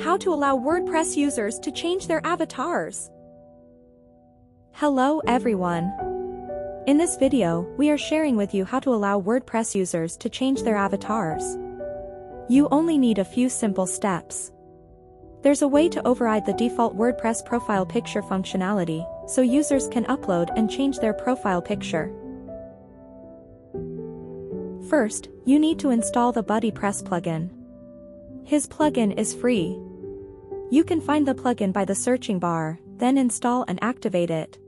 how to allow WordPress users to change their avatars. Hello everyone. In this video, we are sharing with you how to allow WordPress users to change their avatars. You only need a few simple steps. There's a way to override the default WordPress profile picture functionality, so users can upload and change their profile picture. First, you need to install the BuddyPress plugin. His plugin is free. You can find the plugin by the searching bar, then install and activate it.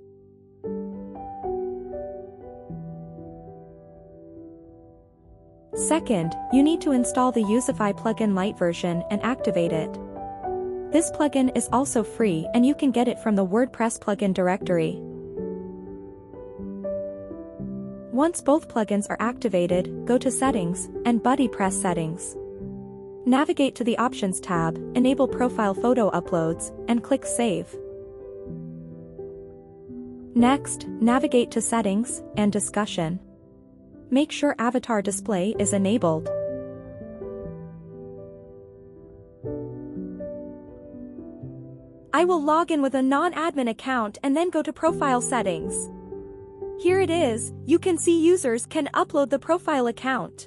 Second, you need to install the Youzify plugin Lite version and activate it. This plugin is also free and you can get it from the WordPress plugin directory. Once both plugins are activated, go to Settings, and BuddyPress Settings. Navigate to the Options tab, enable Profile Photo Uploads, and click Save. Next, navigate to Settings and Discussion. Make sure Avatar Display is enabled. I will log in with a non-admin account and then go to Profile Settings. Here it is, you can see users can upload the profile account.